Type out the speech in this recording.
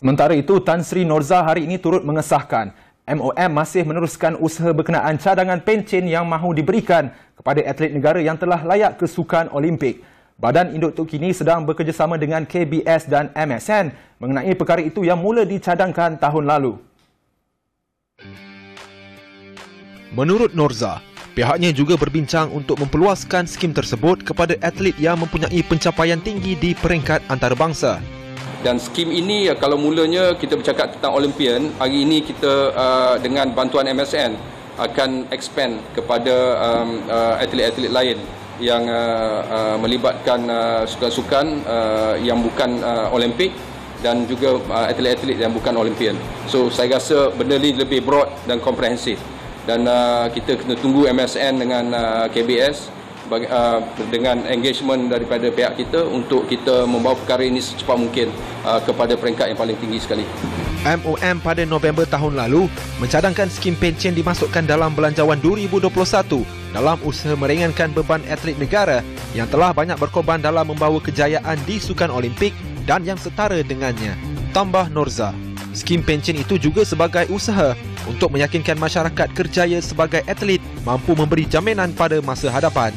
Sementara itu, Tan Sri Norza hari ini turut mengesahkan MOM masih meneruskan usaha berkenaan cadangan pencen yang mahu diberikan kepada atlet negara yang telah layak ke Sukan Olimpik. Badan Induk kini sedang bekerjasama dengan KBS dan MSN mengenai perkara itu yang mula dicadangkan tahun lalu. Menurut Norza, pihaknya juga berbincang untuk memperluaskan skim tersebut kepada atlet yang mempunyai pencapaian tinggi di peringkat antarabangsa. Dan skim ini kalau mulanya kita bercakap tentang Olympian, hari ini kita uh, dengan bantuan MSN akan expand kepada um, uh, atlet-atlet lain yang uh, uh, melibatkan uh, sukan-sukan uh, yang bukan uh, Olimpik dan juga uh, atlet-atlet yang bukan Olympian. So saya rasa benda ini lebih broad dan komprehensif. Dan uh, kita kena tunggu MSN dengan uh, KBS uh, dengan engagement daripada pihak kita untuk kita membawa perkara ini secepat mungkin uh, kepada peringkat yang paling tinggi sekali. MOM pada November tahun lalu mencadangkan skim pencen dimasukkan dalam belanjawan 2021 dalam usaha meringankan beban atlet negara yang telah banyak berkorban dalam membawa kejayaan di Sukan Olimpik dan yang setara dengannya. Tambah Norza, skim pencen itu juga sebagai usaha untuk meyakinkan masyarakat kerjaya sebagai atlet mampu memberi jaminan pada masa hadapan.